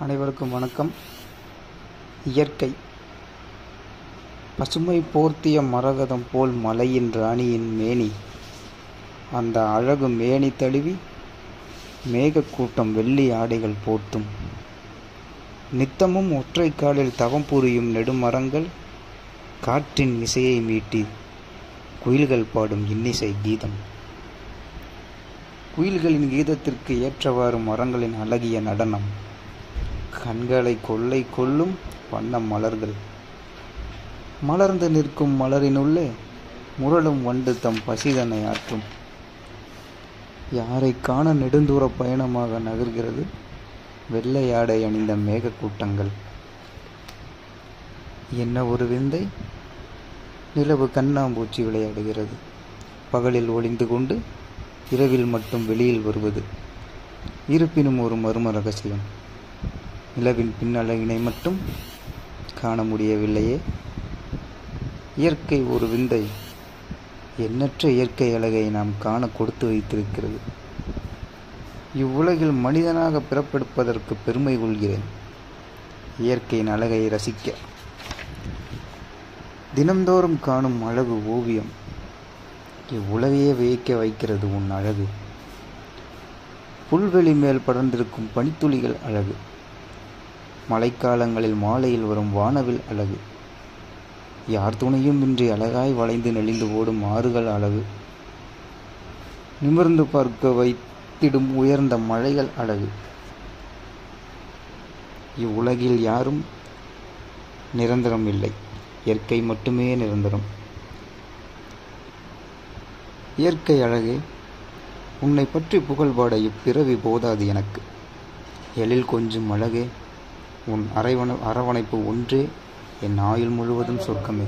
அனைவருக்கும் வணக்கம். இயற்கை. பசுமை போர்த்திய மரகதம் போல் மலையின் ராணியின் மேனி. அந்த அழகு மேனி தழுவி மேகக்கூட்டம் வெள்ளி ஆடைகள் போர்த்தும் நித்தமும் ஒற்றை காலில் தவம் புரியும் நெடுமரங்கள் காற்றின் இசையை மீட்டி குயில்கள் பாடும் இன்னிசை கீதம். குயில்களின் கீதத்திற்கு ஏற்றவாறு மரங்களின் அழகிய நடனம். கண்களை கொள்ளை கொள்ளும் வண்ண மலர்கள். மலர்ந்து நிற்கும் மலரினுள்ளே முரளும் வண்டு தம் பசிதனை ஆற்றும். யாரை காண நெடுந்தூர பயணமாக நகர்கிறது? வெள்ளையாடை அணிந்த மேகக்கூட்டங்கள் என்ன ஒரு விந்தை? நிலவு கண்ணாம்பூச்சி விளையாடுகிறது. பகலில் ஒளிந்து கொண்டு இரவில் மட்டும் வெளியில் வருவது. இருப்பினும் ஒரு மர்ம ரகசியம். நிலவின் பின்னலகினை மட்டும் காண முடியவில்லையே. இயற்கை ஒரு விந்தை. எண்ணற்ற இயற்கை அழகை நாம் காண கொடுத்து வைத்திருக்கிறது. இவ்வுலகில் மனிதனாக பிறப்பெடுப்பதற்கு பெருமை கொள்கிறேன். இயற்கையின் அழகை ரசிக்க. தினந்தோறும் காணும் அழகு ஓவியம். இவ்வுலகையே வியக்க வைக்கிறது உன் அழகு. புல்வெளி மேல் படர்ந்திருக்கும் பனித்துளிகள் அழகு. மழைக்காலங்களில் மாலையில் வரும் வானவில் அழகு. யார் துணையும் இன்றி அழகாய் வளைந்து நெளிந்து ஓடும் ஆறுகள் அழகு. நிமிர்ந்து பார்க்க வைத்திடும் உயர்ந்த மழைகள் அழகு. இவ்வுலகில் யாரும் நிரந்தரம் இல்லை. இயற்கை மட்டுமே நிரந்தரம். இயற்கை அழகே உன்னை பற்றி புகழ்பாட இப்பிறவி போதாது எனக்கு. எழில் கொஞ்சம் அழகே உன் அரைவண அரவணைப்பு ஒன்றே என் ஆயுள் முழுவதும் சொர்க்கமே.